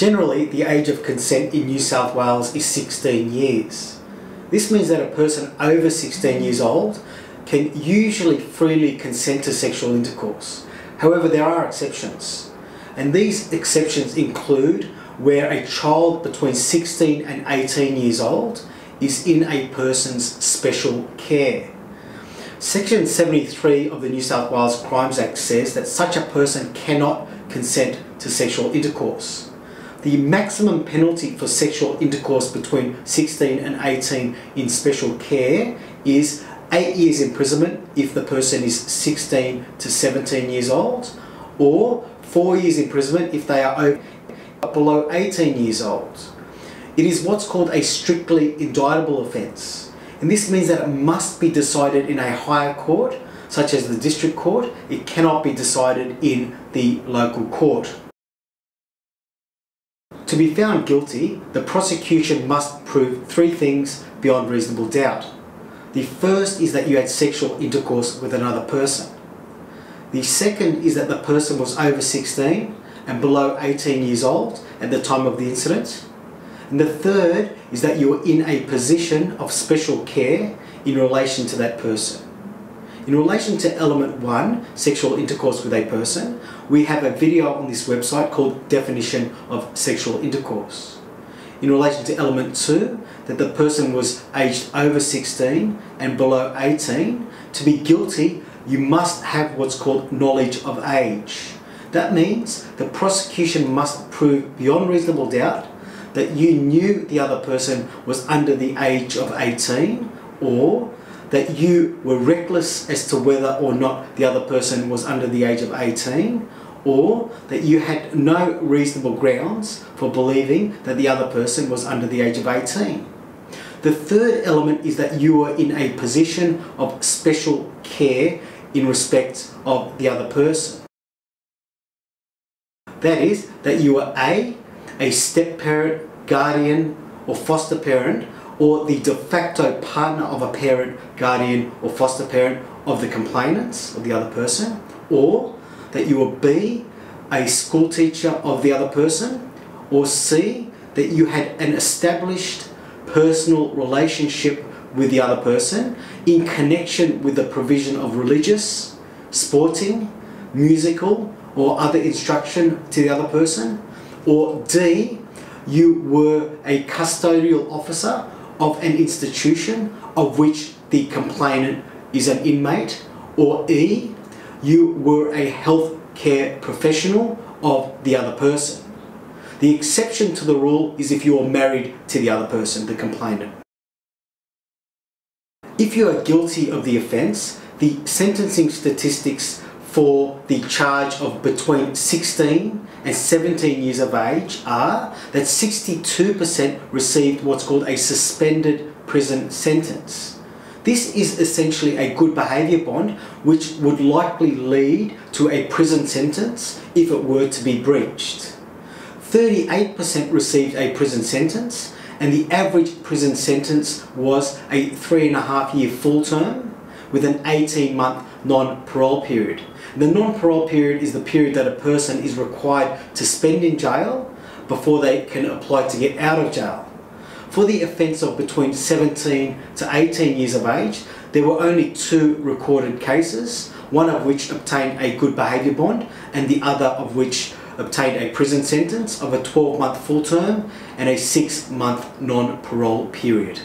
Generally, the age of consent in New South Wales is 16 years. This means that a person over 16 years old can usually freely consent to sexual intercourse. However, there are exceptions. And these exceptions include where a child between 16 and 18 years old is in a person's special care. Section 73 of the New South Wales Crimes Act says that such a person cannot consent to sexual intercourse. The maximum penalty for sexual intercourse between 16 and 18 in special care is 8 years imprisonment if the person is 16 to 17 years old, or 4 years imprisonment if they are below 18 years old. It is what's called a strictly indictable offence, and this means that it must be decided in a higher court, such as the district court. It cannot be decided in the local court. To be found guilty, the prosecution must prove three things beyond reasonable doubt. The first is that you had sexual intercourse with another person. The second is that the person was over 16 and below 18 years old at the time of the incident. And the third is that you were in a position of special care in relation to that person. In relation to element one, sexual intercourse with a person, we have a video on this website called Definition of Sexual Intercourse. In relation to element two, that the person was aged over 16 and below 18, to be guilty, you must have what's called knowledge of age. That means the prosecution must prove beyond reasonable doubt that you knew the other person was under the age of 18 or that you were reckless as to whether or not the other person was under the age of 18 or that you had no reasonable grounds for believing that the other person was under the age of 18. The third element is that you were in a position of special care in respect of the other person. That is, that you were A, a step parent, guardian, or foster parent, or the de facto partner of a parent, guardian, or foster parent of the complainants, of the other person, or that you were B, a school teacher of the other person, or C, that you had an established personal relationship with the other person in connection with the provision of religious, sporting, musical, or other instruction to the other person, or D, you were a custodial officer of an institution of which the complainant is an inmate, or E, you were a health care professional of the other person. The exception to the rule is if you are married to the other person, the complainant. If you are guilty of the offence, the sentencing statistics for the charge of between 16 and 17 years of age are that 62% received what's called a suspended prison sentence. This is essentially a good behaviour bond which would likely lead to a prison sentence if it were to be breached. 38% received a prison sentence and the average prison sentence was a three and a half year full term with an 18 month non-parole period. The non-parole period is the period that a person is required to spend in jail before they can apply to get out of jail. For the offence of between 17 to 18 years of age, there were only two recorded cases, one of which obtained a good behaviour bond and the other of which obtained a prison sentence of a 12 month full term and a 6 month non parole period.